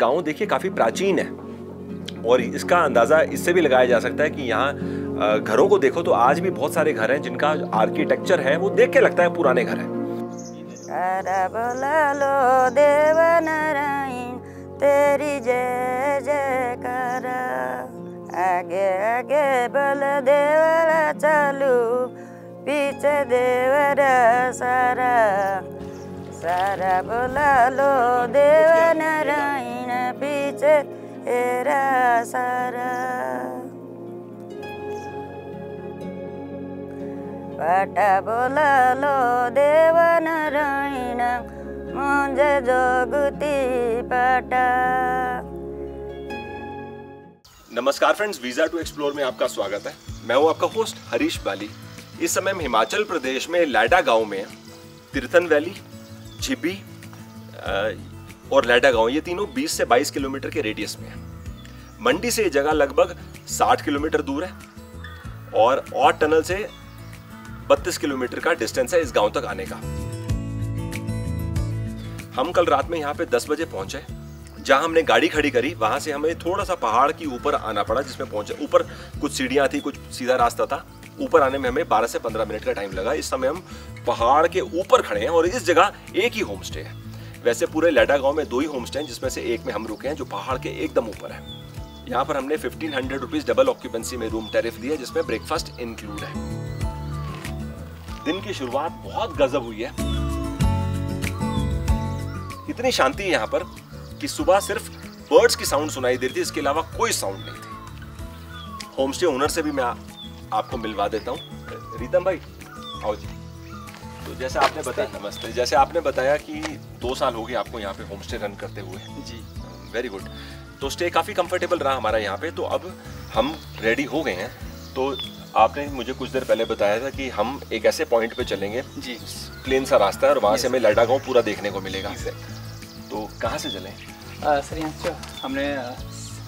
गाँव देखिए काफ़ी प्राचीन है। और इसका अंदाज़ा इससे भी लगाया जा सकता है कि यहाँ घरों को देखो तो आज भी बहुत सारे घर हैं जिनका आर्किटेक्चर है, वो देख के लगता है पुराने घर हैं। तेरी जय जय कर आगे आगे बल पीछे सारा। सारा बोला लो देव नारायण। पीछे एरा सारा। देव नारायण मुझे जोगती पाटा। नमस्कार फ्रेंड्स वीज़ा टू एक्सप्लोर में आपका स्वागत है। मैं हूँ आपका होस्ट हरीश बाली। इस समय हम हिमाचल प्रदेश में लाडा गाँव में तीर्थन वैली, झिब्बी और लैडा गाँव, ये तीनों 20 से 22 किलोमीटर के रेडियस में है। मंडी से ये जगह लगभग 60 किलोमीटर दूर है और और टनल से 32 किलोमीटर का डिस्टेंस है इस गाँव तक आने का। हम कल रात में यहाँ पे 10 बजे पहुँचे, जहाँ हमने गाड़ी खड़ी करी, वहाँ से हमें थोड़ा सा पहाड़ की ऊपर आना पड़ा, जिसमें पहुँचे, ऊपर कुछ सीढ़ियाँ थी, कुछ सीधा रास्ता था, ऊपर आने में हमें 12 से 15 मिनट का टाइम लगा। इस समय हम पहाड़ के ऊपर खड़े हैं और इस जगह एक ही होम स्टे है। वैसे पूरे लेडा गाँव में दो ही होम स्टे हैं जिसमें से एक में हम रुके हैं जो पहाड़ के एकदम ऊपर है। यहाँ पर हमने fifteen hundred rupees double occupancy में रूम टेरिफ लिया जिसमें ब्रेकफास्ट इंक्लूड है। दिन की शुरुआत बहुत गजब हुई है। इतनी शांति है यहाँ पर कि सुबह सिर्फ़ बर्ड्स की साउंड सुनाई दे रही थी इसके अलावा कोई साउंड नहीं थी। होमस्टे ओनर से भी मैं आ, आपको मिलवा देता हूँ। रीतम भाई आओ जी। तो जैसे आपने बताया नमस्ते। जैसे आपने बताया कि दो साल हो गए आपको यहाँ पे होम स्टे रन करते हुए। जी। वेरी गुड तो स्टे काफ़ी कंफर्टेबल रहा हमारा यहाँ पे। तो अब हम रेडी हो गए हैं। तो आपने मुझे कुछ देर पहले बताया था कि हम एक ऐसे पॉइंट पे चलेंगे। जी। प्लेन सा रास्ता है और वहाँ से हमें लड़ा गाँव पूरा देखने को मिलेगा। तो कहाँ से चलें? सर यहाँ से हमने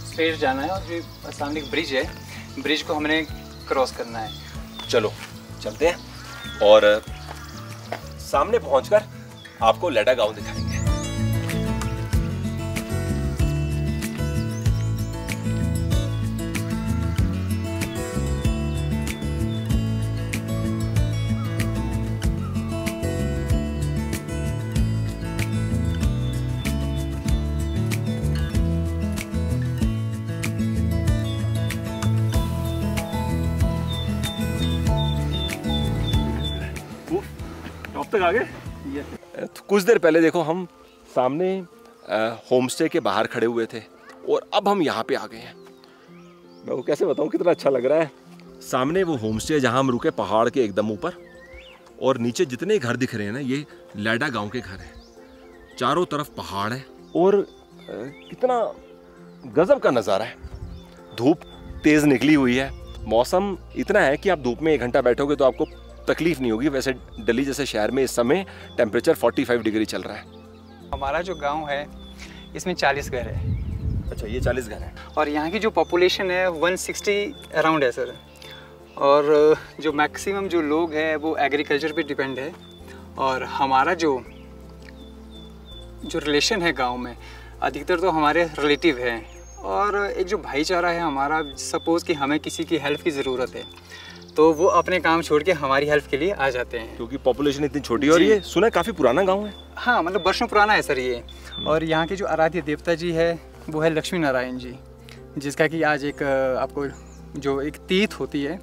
स्पेस जाना है और जो सामने एक ब्रिज है। ब्रिज को हमने क्रॉस करना है। चलो चलते हैं। और सामने पहुंचकर आपको लेडा गाँव दिखाएँगे। तक आ गए तो कुछ देर पहले देखो, हम सामने होम स्टे के बाहर खड़े हुए थे और अब हम यहाँ पे आ गए हैं। मैं वो कैसे बताऊँ, कितना अच्छा लग रहा है। सामने वो होम स्टे जहाँ हम रुके पहाड़ के एकदम ऊपर और नीचे जितने घर दिख रहे हैं ना, ये लैडा गाँव के घर हैं। चारों तरफ़ पहाड़ है और कितना गजब का नज़ारा है। धूप तेज़ निकली हुई है। मौसम इतना है कि आप धूप में एक घंटा बैठोगे तो आपको तकलीफ़ नहीं होगी। वैसे दिल्ली जैसे शहर में इस समय टेम्परेचर 45 डिग्री चल रहा है। हमारा जो गाँव है इसमें 40 घर है। अच्छा ये 40 घर है। और यहाँ की जो पॉपुलेशन है 160 अराउंड है सर और जो मैक्सिमम जो लोग हैं वो एग्रीकल्चर पे डिपेंड है। और हमारा जो जो रिलेशन है गाँव में अधिकतर तो हमारे रिलेटिव हैं। और एक जो भाईचारा है हमारा सपोज़ कि हमें किसी की हेल्प की ज़रूरत है। तो वो अपने काम छोड़ के हमारी हेल्प के लिए आ जाते हैं। क्योंकि पॉपुलेशन इतनी छोटी और ये सुना है काफ़ी पुराना गाँव है। हाँ मतलब वर्षों पुराना है सर ये। हम्म। और यहाँ के जो आराध्य देवता जी है वो है लक्ष्मी नारायण जी जिसका कि आज एक आपको जो एक तीर्थ होती है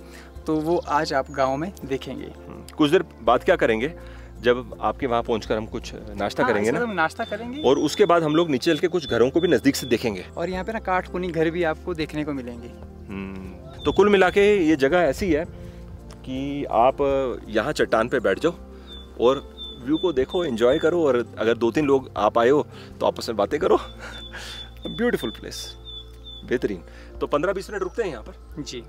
तो वो आज आप गाँव में देखेंगे। हम्म। कुछ देर बाद क्या करेंगे? जब आपके वहाँ पहुँच हम कुछ नाश्ता हाँ, करेंगे ना? हम नाश्ता करेंगे। और उसके बाद हम लोग नीचे चल के कुछ घरों को भी नज़दीक से देखेंगे। और यहाँ पे ना काठ कुनी घर भी आपको देखने को मिलेंगे। हम्म। तो कुल मिला के ये जगह ऐसी है कि आप यहाँ चट्टान पे बैठ जाओ और व्यू को देखो एंजॉय करो और अगर दो तीन लोग आप आए हो तो आपस में बातें करो। ब्यूटीफुल प्लेस बेहतरीन। तो पंद्रह बीस मिनट रुकते हैं यहाँ पर। जी।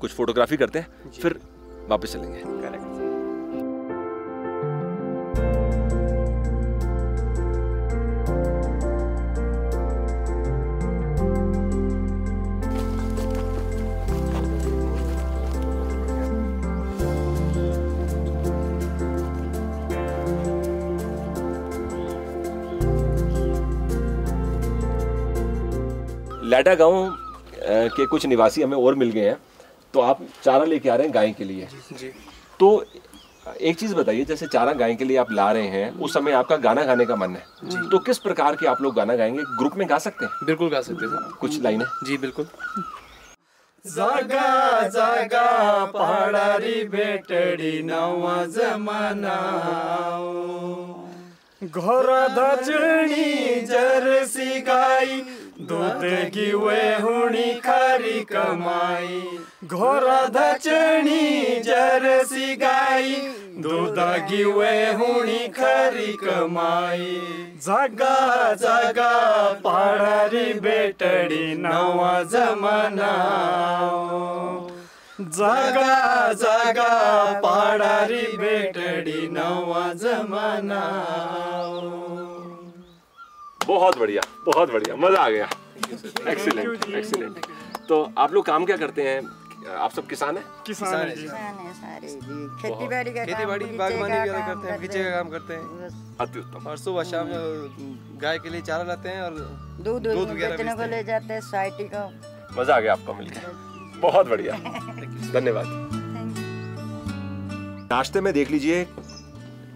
कुछ फोटोग्राफी करते हैं फिर वापस चलेंगे। करेक्ट लाटा गाँव के कुछ निवासी हमें और मिल गए हैं तो आप चारा लेके आ रहे हैं गाय के लिए। जी। तो एक चीज़ बताइए जैसे चारा गाय के लिए आप ला रहे हैं उस समय आपका गाना गाने का मन है तो किस प्रकार के आप लोग गाना गाएँगे? ग्रुप में गा सकते हैं? बिल्कुल गा सकते हैं। कुछ लाइनें? जी बिल्कुल। जागा जागा पहाडारी भेटडी नवा जमाना घोर धचणी जरसी गाई दूध गिवे हुणी खारी कमाई। घोर धचणी जरसी गाई दूध गिवे हुणी खरी कमाई। जागा जागा पहाडारी बेटडी नवा जमाना। जागा जागा पहाडारी बेटडी नवा जमाना। बहुत बढ़िया। बहुत बढ़िया मज़ा आ गया। एक्सीलेंट एक्सीलेंट तो आप लोग काम क्या करते हैं? आप सब किसान हैं? किसान है जी। है खेती बाड़ी का खेती बाड़ी बागवानी वगैरह का करते हैं काम का काम करते हैं। अति उत्तम और सुबह शाम गाय के लिए चारा लाते हैं और दूध दूध बेचने को ले जाते हैं? सोसाइटी को। मज़ा आ गया आपको मिलकर बहुत बढ़िया। धन्यवाद। नाश्ते में देख लीजिए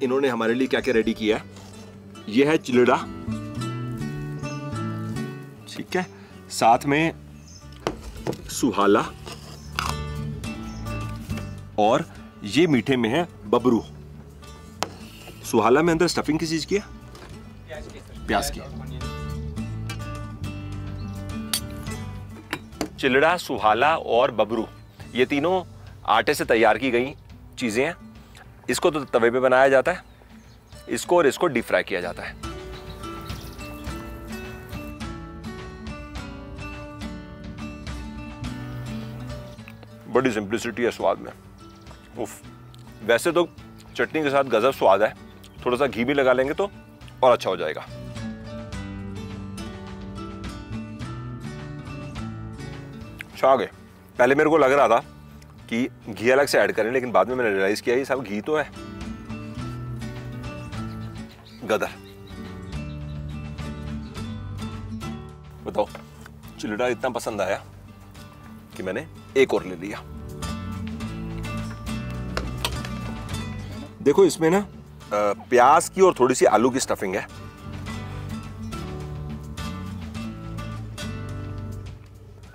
इन्होंने हमारे लिए क्या क्या रेडी किया है। ये है चिलड़ा। ठीक है? साथ में सुहाला और ये मीठे में है बबरू। सुहाला, में अंदर स्टफिंग किस चीज़ की है? प्याज की। चिलड़ा, सुहाला और बबरू, ये तीनों आटे से तैयार की गई चीज़ें हैं। इसको तो तवे पे बनाया जाता है, इसको और इसको डीप फ्राई किया जाता है। बड़ी सिंप्लिसिटी है स्वाद में। उफ, वैसे तो चटनी के साथ गजब स्वाद है। थोड़ा सा घी भी लगा लेंगे तो और अच्छा हो जाएगा। अच्छा आ गए पहले मेरे को लग रहा था कि घी अलग से ऐड करें, लेकिन बाद में मैंने रियलाइज़ किया ये सब घी तो है। गदर। बताओ चिलड़ा इतना पसंद आया कि मैंने एक और ले लिया। देखो इसमें ना प्याज की और थोड़ी सी आलू की स्टफिंग है।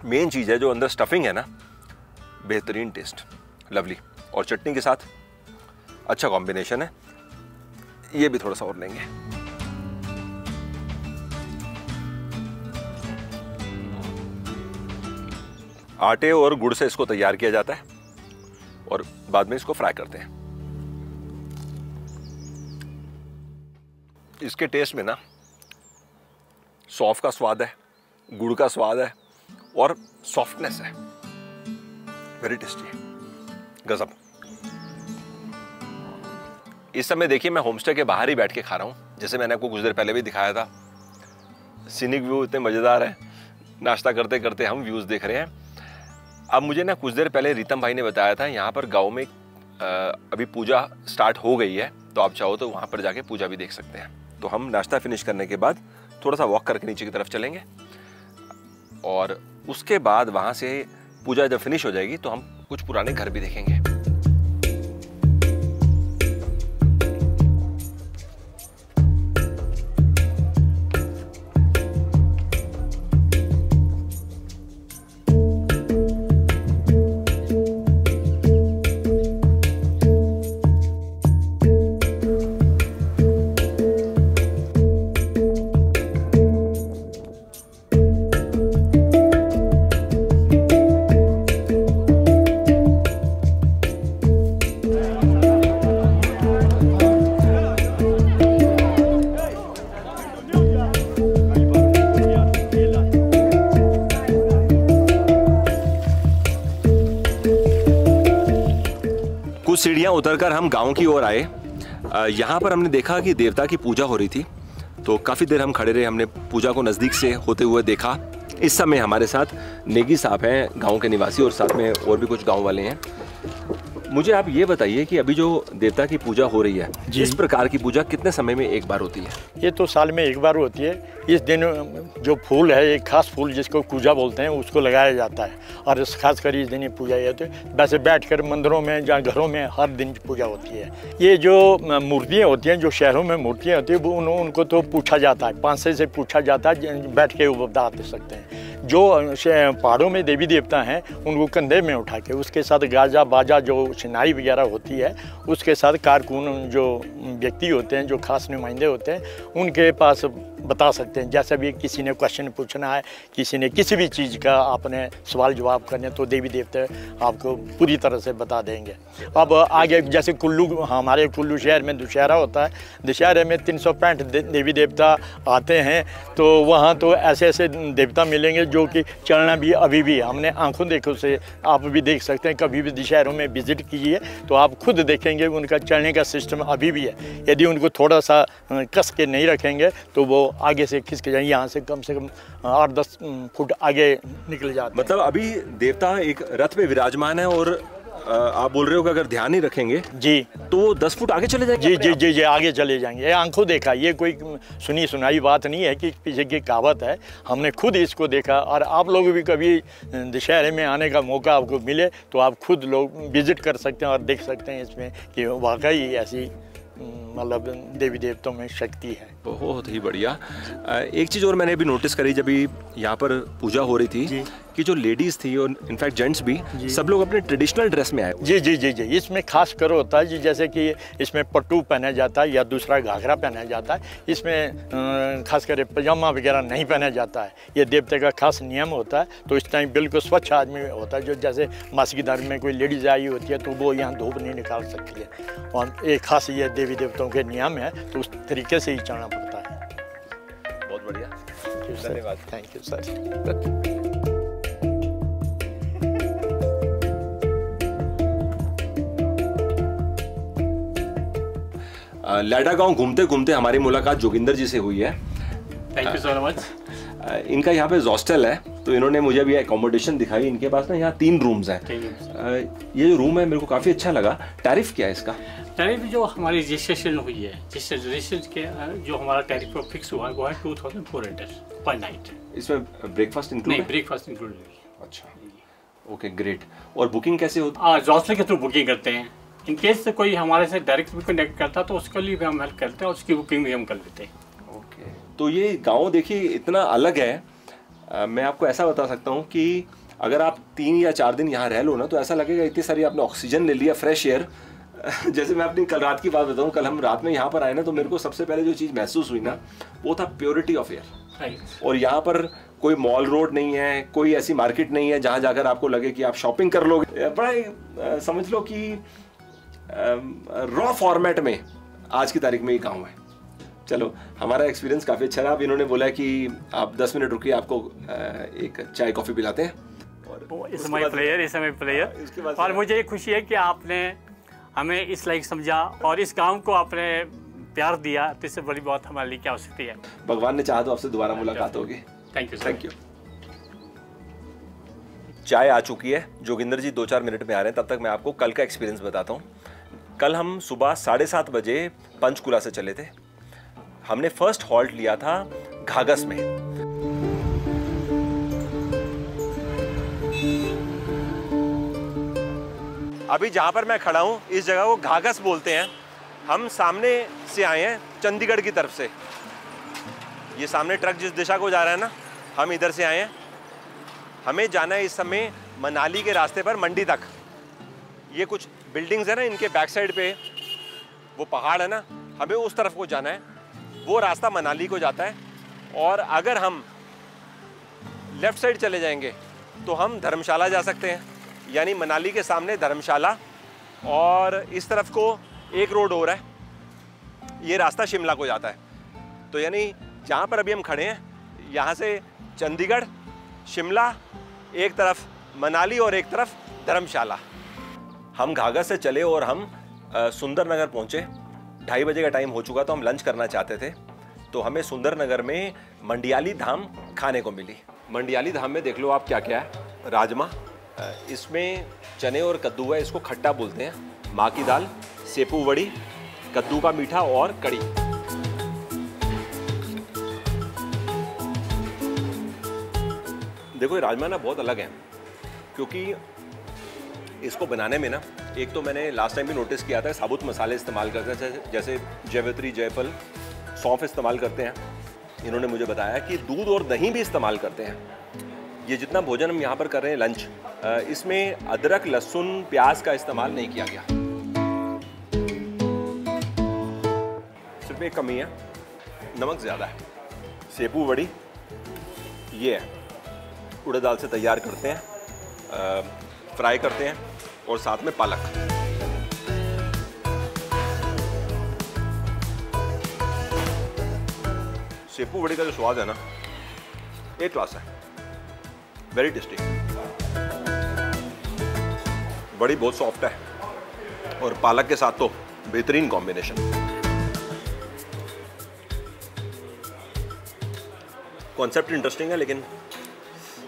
मेन चीज़ है जो अंदर स्टफिंग है ना, बेहतरीन टेस्ट लवली और चटनी के साथ अच्छा कॉम्बिनेशन है। ये भी थोड़ा सा और लेंगे। आटे और गुड़ से इसको तैयार किया जाता है और बाद में इसको फ्राई करते हैं। इसके टेस्ट में ना सौंफ का स्वाद है, गुड़ का स्वाद है और सॉफ्टनेस है। वेरी टेस्टी है। गजब। इस समय देखिए, मैं होमस्टे के बाहर ही बैठ के खा रहा हूँ। जैसे मैंने आपको कुछ देर पहले भी दिखाया था। सीनिक व्यू इतने मज़ेदार है। नाश्ता करते करते हम व्यूज़ देख रहे हैं। अब मुझे ना कुछ देर पहले रीतम भाई ने बताया था, यहाँ पर गाँव में अभी पूजा स्टार्ट हो गई है तो आप चाहो तो वहाँ पर जाके पूजा भी देख सकते हैं। तो हम नाश्ता फिनिश करने के बाद थोड़ा सा वॉक करके नीचे की तरफ़ चलेंगे। और उसके बाद वहाँ से पूजा जब फिनिश हो जाएगी तो हम कुछ पुराने घर भी देखेंगे। कुछ सीढ़ियाँ उतरकर हम गाँव की ओर आए। यहाँ पर हमने देखा कि देवता की पूजा हो रही थी तो काफ़ी देर हम खड़े रहे, हमने पूजा को नज़दीक से होते हुए देखा। इस समय हमारे साथ नेगी साहब हैं, गाँव के निवासी, और साथ में और भी कुछ गाँव वाले हैं। मुझे आप ये बताइए कि अभी जो देवता की पूजा हो रही है। इस प्रकार की पूजा कितने समय में एक बार होती है? ये तो साल में एक बार होती है। इस दिन जो फूल है एक खास फूल जिसको पूजा बोलते हैं उसको लगाया जाता है। और इस खास कर इस दिन ये पूजा होती है। वैसे बैठ कर मंदिरों में या घरों में हर दिन पूजा होती है। ये जो मूर्तियाँ होती हैं जो शहरों में मूर्तियाँ होती हैं वो उन, उनको तो पूछा जाता है। पांसे से पूछा जाता है बैठ के वो बता दे सकते हैं। जो पहाड़ों में देवी देवता हैं उनको कंधे में उठा के उसके साथ गाजा बाजा जो सिनाई वगैरह होती है, उसके साथ कारकुन जो व्यक्ति होते हैं, जो खास नुमाइंदे होते हैं, उनके पास बता सकते हैं। जैसे भी किसी ने क्वेश्चन पूछना है, किसी ने किसी भी चीज़ का आपने सवाल जवाब करने तो देवी देवता आपको पूरी तरह से बता देंगे। अब आगे जैसे कुल्लू, हमारे कुल्लू शहर में दुशहरा होता है, दशहरे में तीन सौ पैंठ देवी देवता आते हैं तो वहाँ तो ऐसे ऐसे देवता मिलेंगे जो कि चलना भी, अभी भी हमने आँखों देखों से, आप भी देख सकते हैं, कभी भी दशहरों में विज़िट कीजिए तो आप खुद देखेंगे उनका चढ़ने का सिस्टम अभी भी है। यदि उनको थोड़ा सा कस के नहीं रखेंगे तो वो आगे से खिसक जाएँगे यहाँ से कम से कम आठ दस फुट आगे निकल जाते मतलब अभी देवता एक रथ पे विराजमान है और आप बोल रहे हो कि अगर ध्यान ही रखेंगे जी। तो वो दस फुट आगे चले जाएँगे जी जी जी जी आगे चले जाएँगे। ये आँखों देखा ये कोई सुनी सुनाई बात नहीं है कि पीछे की कहावत है। हमने खुद इसको देखा और आप लोग भी कभी दशहरे में आने का मौका आपको मिले तो आप खुद लोग विज़िट कर सकते हैं और देख सकते हैं इसमें कि वाकई ऐसी मतलब देवी देवताओं में शक्ति है। बहुत ही बढ़िया। एक चीज़ और मैंने अभी नोटिस करी जब यहाँ पर पूजा हो रही थी जी। कि जो लेडीज़ थी और इनफैक्ट जेंट्स भी सब लोग अपने ट्रेडिशनल ड्रेस में आए जी जी जी जी। इसमें खास कर होता है जी जैसे कि इसमें पट्टू पहना जाता है या दूसरा घाघरा पहना जाता है। इसमें खास कर पजामा वगैरह नहीं पहना जाता है। ये देवते का खास नियम होता है। तो इस टाइम बिल्कुल स्वच्छ आदमी होता है जो जैसे मासिक धर्म में कोई लेडीज़ आई होती है तो वो यहाँ धूप नहीं निकाल सकती है। और एक खास ये देवी देवताओं के नियम है तो उस तरीके से ही चलना पड़ता है। बहुत बढ़िया। धन्यवाद। थैंक यू सर लैडा गाँव घूमते घूमते हमारी मुलाकात जोगिंदर जी से हुई है। थैंक यू सो मच इनका यहाँ पे हॉस्टल है तो इन्होंने मुझे अभी एकोमोडेशन दिखाई। इनके पास ना यहाँ तीन रूम्स हैं। ये जो रूम है मेरे को काफ़ी अच्छा लगा। टैरिफ क्या है इसका? टैरिफ जो हमारी रजिस्ट्रेशन हुई है जिस रजिस्ट्रेशन के जो हमारा टैरिफ फिक्स हुआ है वो है two thousand four hundred per night इसमें ब्रेकफास्ट इंक्लूड नहीं ब्रेकफास्ट इंक्लूड अच्छा। ओके ग्रेट और बुकिंग कैसे होती हाँ जॉसले के थ्रू बुकिंग करते हैं। इन केस से कोई हमारे से डायरेक्ट भी कनेक्ट करता तो उसके लिए भी हम हेल्प करते हैं उसकी बुकिंग भी हम कर लेते हैं। ओके तो ये गाँव देखिए इतना अलग है। अ, मैं आपको ऐसा बता सकता हूँ कि अगर आप तीन या चार दिन यहाँ रह लो ना तो ऐसा लगेगा इतनी सारी आपने ऑक्सीजन ले लिया फ्रेश एयर जैसे मैं अपनी कल रात की बात बताऊँ कल हम रात में यहाँ पर आए ना तो मेरे को सबसे पहले जो चीज़ महसूस हुई ना वो था प्योरिटी ऑफ़ एयर और यहाँ पर कोई मॉल रोड नहीं है कोई ऐसी मार्केट नहीं है जहाँ जाकर आपको लगे कि आप शॉपिंग कर लोगे। बड़ा समझ लो कि रॉ फॉर्मेट में आज की तारीख में ये गाँव है चलो हमारा एक्सपीरियंस काफ़ी अच्छा रहा। अब इन्होंने बोला कि आप 10 मिनट रुकिए आपको एक चाय कॉफ़ी पिलाते हैं। और इस बाद- प्लेयर इस समय प्लेयर और मुझे ये खुशी है कि आपने हमें इस लायक समझा और इस गाँव को आपने प्यार दिया। तो इससे बड़ी बात हमारे लिए क्या हो सकती है? भगवान ने चाहा तो आपसे दोबारा मुलाकात होगी। थैंक यू थैंक यू चाय आ चुकी है। जोगिंदर जी दो चार मिनट में आ रहे हैं। तब तक मैं आपको कल का एक्सपीरियंस बताता हूँ। कल हम सुबह साढ़े सात बजे पंचकुला से चले थे। हमने फ़र्स्ट हॉल्ट लिया था घागस में। अभी जहाँ पर मैं खड़ा हूँ, इस जगह को घागस बोलते हैं। हम सामने से आए हैं चंडीगढ़ की तरफ़ से। ये सामने ट्रक जिस दिशा को जा रहा है ना, हम इधर से आए हैं। हमें जाना है इस समय मनाली के रास्ते पर मंडी तक। ये कुछ बिल्डिंग्स है ना इनके बैक साइड पे। वो पहाड़ है ना, हमें उस तरफ़ को जाना है। वो रास्ता मनाली को जाता है। और अगर हम लेफ़्ट साइड चले जाएँगे तो हम धर्मशाला जा सकते हैं। यानी मनाली के सामने धर्मशाला। और इस तरफ़ को एक रोड हो रहा है। ये रास्ता शिमला को जाता है। तो यानी जहाँ पर अभी हम खड़े हैं, यहाँ से चंडीगढ़, शिमला, एक तरफ़ मनाली और एक तरफ़ धर्मशाला। हम घाघर से चले और हम सुंदर नगर पहुँचे। ढाई बजे का टाइम हो चुका तो हम लंच करना चाहते थे। तो हमें सुंदर नगर में मंडियाली धाम खाने को मिली। मंडियाली धाम में देख लो आप क्या क्या है। राजमा इसमें चने और कद्दू है, इसको खट्टा बोलते हैं। माँ की दाल, सेपू वड़ी, कद्दू का मीठा और कड़ी। देखो ये राजमा ना बहुत अलग है, क्योंकि इसको बनाने में ना, एक तो मैंने लास्ट टाइम भी नोटिस किया था, साबुत मसाले इस्तेमाल करते हैं, जैसे जैवित्री, जयफल, सौंफ इस्तेमाल करते हैं। इन्होंने मुझे बताया कि दूध और दही भी इस्तेमाल करते हैं। ये जितना भोजन हम यहाँ पर कर रहे हैं लंच इसमें अदरक, लहसुन, प्याज का इस्तेमाल नहीं किया गया। सिर्फ़ एक कमी है, नमक ज़्यादा है। सेपू वड़ी, ये है। उड़द दाल से तैयार करते हैं। फ्राई करते हैं और साथ में पालक। सेपू बड़ी का जो स्वाद है ना ए क्लास है। वेरी टेस्टी बड़ी बहुत सॉफ्ट है। और पालक के साथ तो बेहतरीन कॉम्बिनेशन कॉन्सेप्ट इंटरेस्टिंग है, लेकिन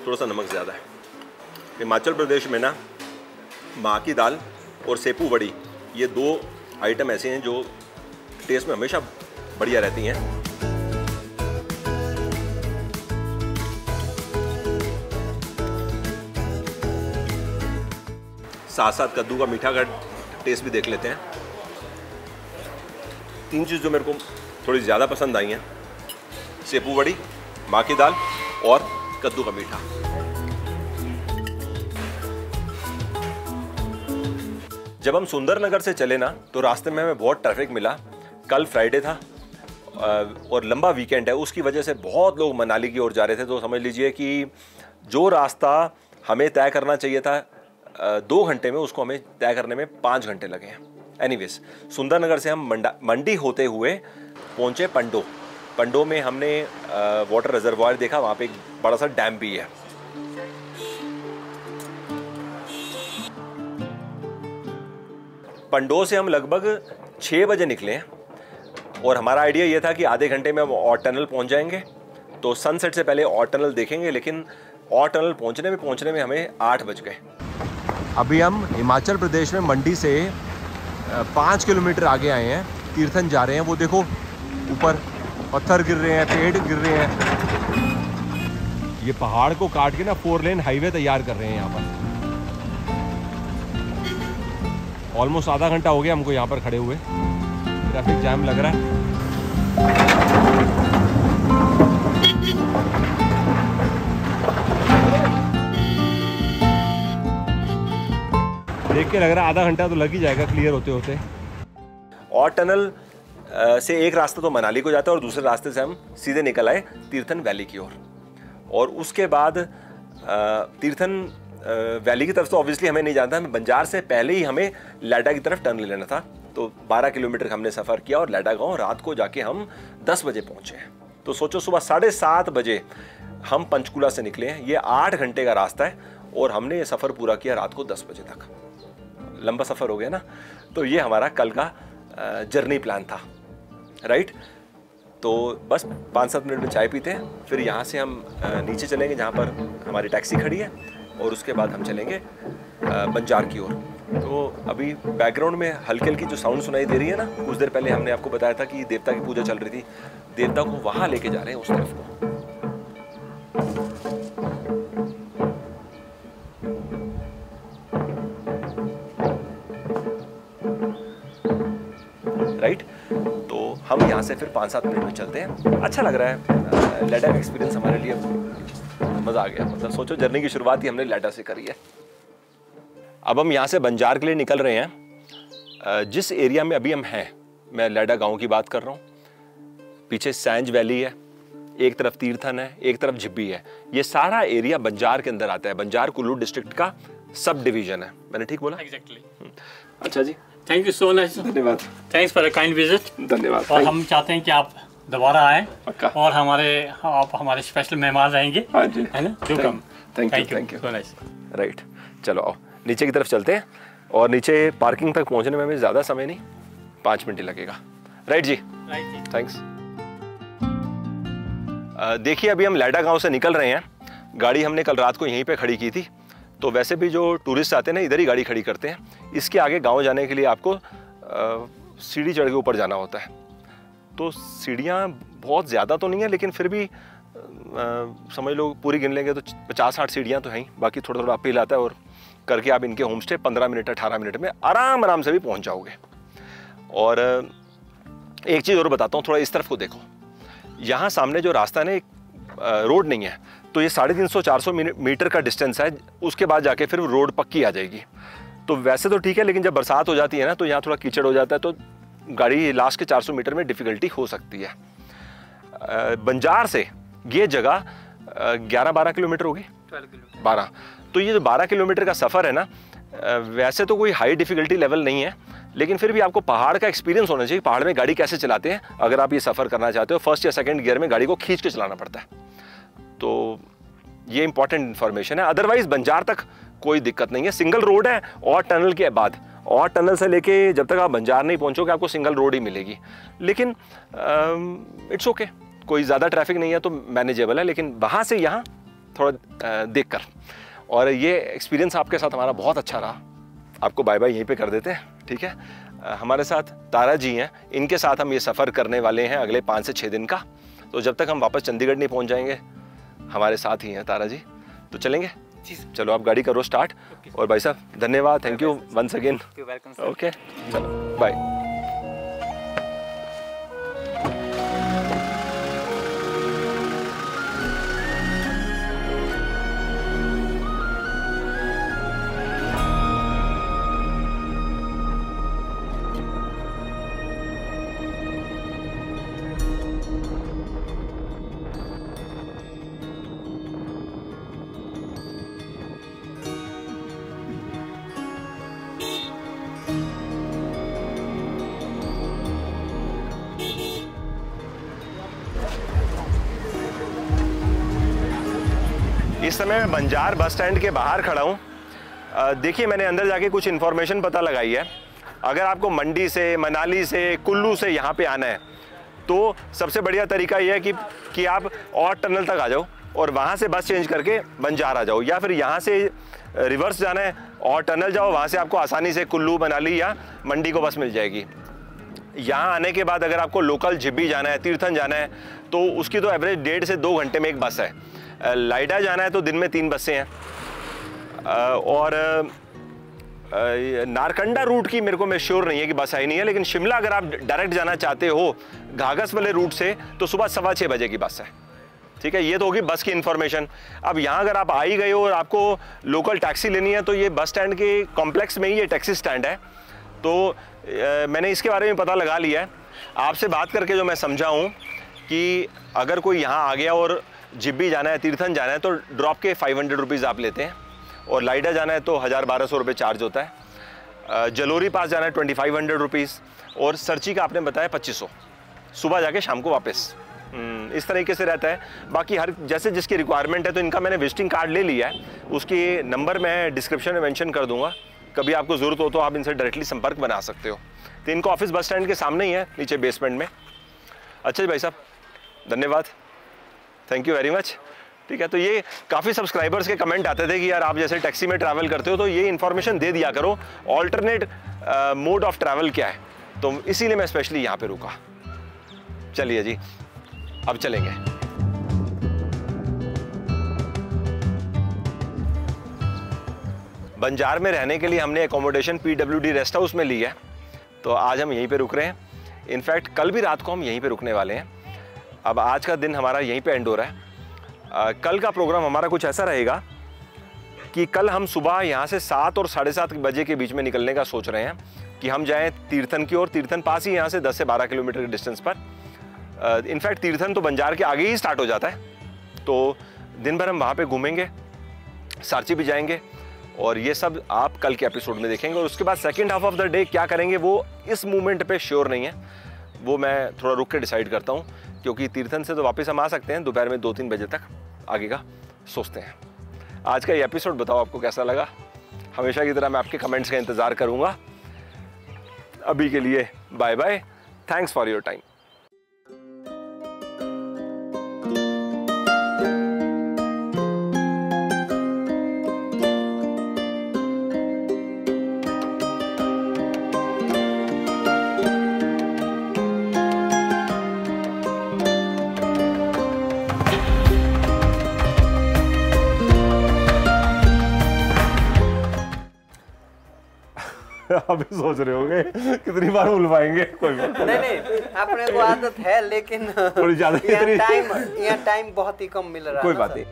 थोड़ा सा नमक ज़्यादा है। हिमाचल प्रदेश में ना, माँ की दाल और सेपू बड़ी ये दो आइटम ऐसे हैं जो टेस्ट में हमेशा बढ़िया रहती हैं। साथ साथ कद्दू का मीठा का टेस्ट भी देख लेते हैं। तीन चीज़ जो मेरे को थोड़ी ज़्यादा पसंद आई हैं, सेपू बड़ी माँ की दाल और कद्दू का मीठा। जब हम सुंदर नगर से चले ना तो रास्ते में हमें बहुत ट्रैफ़िक मिला। कल फ्राइडे था और लंबा वीकेंड है, उसकी वजह से बहुत लोग मनाली की ओर जा रहे थे। तो समझ लीजिए कि जो रास्ता हमें तय करना चाहिए था दो घंटे में, उसको हमें तय करने में पाँच घंटे लगे हैं। एनीवेज सुंदरनगर से हम मंडा, मंडी होते हुए पहुँचे पंडो। पंडो में हमने वाटर रिजर्वायर देखा, वहाँ पे एक बड़ा सा डैम भी है। पंडो से हम लगभग छः बजे निकले हैं। और हमारा आइडिया ये था कि आधे घंटे में हम और टनल पहुँच जाएँगे। तो सनसेट से पहले और टनल देखेंगे, लेकिन और टनल पहुँचने में पहुँचने में हमें आठ बज गए। अभी हम हिमाचल प्रदेश में मंडी से पाँच किलोमीटर आगे आए हैं, तीर्थन जा रहे हैं। वो देखो, ऊपर पत्थर गिर रहे हैं, पेड़ गिर रहे हैं। ये पहाड़ को काट के ना फोर लेन हाईवे तैयार कर रहे हैं यहाँ पर। ऑलमोस्ट आधा घंटा हो गया हमको यहाँ पर खड़े हुए। ट्रैफ़िक जाम लग रहा है। देख के लग रहा है आधा घंटा तो लग ही जाएगा क्लियर होते होते। और टनल से एक रास्ता तो मनाली को जाता है और दूसरे रास्ते से हम सीधे निकल आए तीर्थन वैली की ओर। और और उसके बाद तीर्थन वैली की तरफ़ तो ऑब्वियसली हमें नहीं जाना हमें बंजार से पहले ही हमें लाडा की तरफ़ टर्न ले लेना था। तो 12 किलोमीटर का हमने सफ़र किया और लाडा गाँव रात को जाके हम 10 बजे पहुँचे तो सोचो सुबह साढ़े सात बजे हम पंचकुला से निकले हैं। ये आठ घंटे का रास्ता है और हमने ये सफ़र पूरा किया रात को दस बजे तक। लंबा सफ़र हो गया ना? तो ये हमारा कल का जर्नी प्लान था। राइट तो बस पाँच सात मिनट में चाय पीते हैं, फिर यहाँ से हम नीचे चलेंगे जहाँ पर हमारी टैक्सी खड़ी है। और उसके बाद हम चलेंगे बंजार की ओर। तो अभी बैकग्राउंड में हल्की हल्की जो साउंड सुनाई दे रही है ना, कुछ देर पहले हमने आपको बताया था कि देवता की पूजा चल रही थी। देवता को वहाँ लेके जा रहे हैं, उस तरफ़ को। राइट तो हम यहाँ से फिर पाँच सात मिनट में चलते हैं। अच्छा लग रहा है का एक्सपीरियंस हमारे लिए। मज़ा आ गया। मतलब सोचो जर्नी की शुरुआत ही हमने लेडा से करी है। अब हम यहाँ से बंजार के लिए निकल रहे हैं। जिस एरिया में अभी हम हैं मैं लेडा गाँव की बात कर रहा हूँ। पीछे सैंज वैली है एक तरफ़ तीर्थन है एक तरफ़ झिब्बी है। ये सारा एरिया बंजार के अंदर आता है। बंजार कुल्लू डिस्ट्रिक्ट का सब डिवीज़न है। मैंने ठीक बोला? एग्जैक्टली अच्छा जी। थैंक यू सो मच धन्यवाद। Thanks for a kind visit धन्यवाद। और हम चाहते हैं कि आप दोबारा आए पक्का। और हमारे आप हमारे स्पेशल मेहमान रहेंगे हाँ है ना? कम. राइट चलो आओ। नीचे की तरफ़ चलते हैं और नीचे पार्किंग तक पहुँचने में हमें ज़्यादा समय नहीं। पाँच मिनट ही लगेगा। राइट जी। राइट थैंक्स देखिए अभी हम लाडा गाँव से निकल रहे हैं। गाड़ी हमने कल रात को यहीं पे खड़ी की थी। तो वैसे भी जो टूरिस्ट आते हैं ना इधर ही गाड़ी खड़ी करते हैं। इसके आगे गाँव जाने के लिए आपको सीढ़ी चढ़ के ऊपर जाना होता है। तो सीढ़ियाँ बहुत ज़्यादा तो नहीं है, लेकिन फिर भी समझ लो पूरी गिन लेंगे तो पचास साठ सीढ़ियाँ तो हैं, बाकी थोड़ा थोड़ा अपील आता है और करके आप इनके होम स्टे पंद्रह मिनट, अठारह मिनट में आराम आराम से भी पहुँच जाओगे। और, एक चीज़ और बताता हूँ, थोड़ा इस तरफ़ को देखो। यहाँ सामने जो रास्ता ना, एक रोड नहीं है तो ये साढ़े तीन सौ, चार सौ मीटर का डिस्टेंस है, उसके बाद जाके फिर रोड पक्की आ जाएगी। तो वैसे तो ठीक है, लेकिन जब बरसात हो जाती है ना तो यहाँ थोड़ा कीचड़ हो जाता है तो गाड़ी लास्ट के 400 मीटर में डिफ़िकल्टी हो सकती है। बंजार से ये जगह ग्यारह बारह किलोमीटर होगी। Twelve kilometre. बारह। तो ये जो बारह किलोमीटर का सफ़र है ना वैसे तो कोई हाई डिफ़िकल्टी लेवल नहीं है लेकिन फिर भी आपको पहाड़ का एक्सपीरियंस होना चाहिए पहाड़ में गाड़ी कैसे चलाते हैं अगर आप ये सफ़र करना चाहते हो फ़र्स्ट या सेकेंड गियर में गाड़ी को खींच के चलाना पड़ता है। तो ये इंपॉर्टेंट इन्फॉर्मेशन है। अदरवाइज़ बंजार तक कोई दिक्कत नहीं है। सिंगल रोड है और टनल के बाद। और टनल से लेके जब तक आप बंजार नहीं पहुंचोगे आपको सिंगल रोड ही मिलेगी। लेकिन इट्स ओके okay, कोई ज़्यादा ट्रैफ़िक नहीं है तो मैनेजेबल है लेकिन वहाँ से यहाँ थोड़ा देख कर और ये एक्सपीरियंस आपके साथ हमारा बहुत अच्छा रहा। आपको बाय बाय यहीं पे कर देते हैं ठीक है? हमारे साथ तारा जी हैं। इनके साथ हम ये सफ़र करने वाले हैं अगले पाँच से छः दिन का। तो जब तक हम वापस चंडीगढ़ नहीं पहुँच जाएँगे हमारे साथ ही हैं तारा जी। तो चलेंगे? चलो आप गाड़ी करो स्टार्ट और भाई साहब धन्यवाद thank you once again okay चलो बाय समय मैं बंजार बस स्टैंड के बाहर खड़ा हूँ। देखिए, मैंने अंदर जाके कुछ इन्फॉर्मेशन पता लगाई है। अगर आपको मंडी से, मनाली से, कुल्लू से यहाँ पे आना है तो सबसे बढ़िया तरीका यह है कि कि आप और टनल तक आ जाओ और वहाँ से बस चेंज करके बंजार आ जाओ। या फिर यहाँ से रिवर्स जाना है और टनल जाओ, वहाँ से आपको आसानी से कुल्लू, मनाली या मंडी को बस मिल जाएगी। यहाँ आने के बाद अगर आपको लोकल झिब्बी जाना है, तीर्थन जाना है तो उसकी तो एवरेज डेढ़ से दो घंटे में एक बस है। लाइडा जाना है तो दिन में तीन बसें हैं। और नारकंडा रूट की मेरे को मैं श्योर नहीं है कि बस आई नहीं है, लेकिन शिमला अगर आप डायरेक्ट जाना चाहते हो, घाघस वाले रूट से तो सुबह सवा छः बजे की बस है। ठीक है, ये तो होगी बस की इन्फॉर्मेशन अब यहाँ अगर आप आ ही गए हो और आपको लोकल टैक्सी लेनी है तो ये बस स्टैंड के कॉम्प्लेक्स में ही ये टैक्सी स्टैंड है। तो मैंने इसके बारे में पता लगा लिया है। आपसे बात करके जो मैं समझा हूँ कि अगर कोई यहाँ आ गया और जिब्बी जाना है तीर्थन जाना है तो ड्रॉप के फाइव हंड्रेड रुपीज़ आप लेते हैं और लाइडा जाना है तो हज़ार बारह सौ रुपये चार्ज होता है। जलोरी पास जाना है ट्वेंटी फाइव हंड्रेड रुपीज़ और सर्ची का आपने बताया पच्चीस सौ। सुबह जाके शाम को वापस। हम्म, इस तरीके से रहता है। बाकी हर जैसे जिसकी रिक्वायरमेंट है तो इनका मैंने विजिटिंग कार्ड ले लिया है। उसकी नंबर मैं डिस्क्रिप्शन में मेंशन कर दूँगा। कभी आपको ज़रूरत हो तो आप इनसे डायरेक्टली संपर्क बना सकते हो। तो इनका ऑफ़िस बस स्टैंड के सामने ही है, नीचे बेसमेंट में। अच्छा जी भाई साहब, धन्यवाद। थैंक यू वेरी मच ठीक है तो ये काफ़ी सब्सक्राइबर्स के कमेंट आते थे कि यार आप जैसे टैक्सी में ट्रैवल करते हो तो ये इन्फॉर्मेशन दे दिया करो ऑल्टरनेट मोड ऑफ़ ट्रैवल क्या है। तो इसीलिए मैं स्पेशली यहाँ पे रुका। चलिए जी, अब चलेंगे। बंजार में रहने के लिए हमने accommodation P W D rest house में ली है। तो आज हम यहीं पे रुक रहे हैं। इनफैक्ट कल भी रात को हम यहीं पे रुकने वाले हैं। अब आज का दिन हमारा यहीं पे एंड हो रहा है। अ, कल का प्रोग्राम हमारा कुछ ऐसा रहेगा कि कल हम सुबह यहाँ से सात और साढ़े सात बजे के बीच में निकलने का सोच रहे हैं कि हम जाएँ तीर्थन की ओर। तीर्थन पास ही यहाँ से दस से बारह किलोमीटर के डिस्टेंस पर। इनफैक्ट तीर्थन तो बंजार के आगे ही स्टार्ट हो जाता है। तो दिन भर हम वहाँ पे घूमेंगे सारची भी जाएँगे। और ये सब आप कल के एपिसोड में देखेंगे और उसके बाद second half of the day क्या करेंगे, वो इस मूवमेंट पे श्योर नहीं है। वो मैं थोड़ा रुक के डिसाइड करता हूँ, क्योंकि तीर्थन से तो वापस हम आ सकते हैं दोपहर में दो तीन बजे तक, आगे का सोचते हैं। आज का ये एपिसोड बताओ आपको कैसा लगा? हमेशा की तरह मैं आपके कमेंट्स का इंतज़ार करूँगा। अभी के लिए bye bye thanks for your time अभी सोच रहे होंगे कितनी बार बुलवाएँगे कोई बात नहीं। नहीं अपने को आदत है लेकिन थोड़ी ज़्यादा टाइम यहाँ टाइम बहुत ही कम मिल रहा है कोई बात नहीं।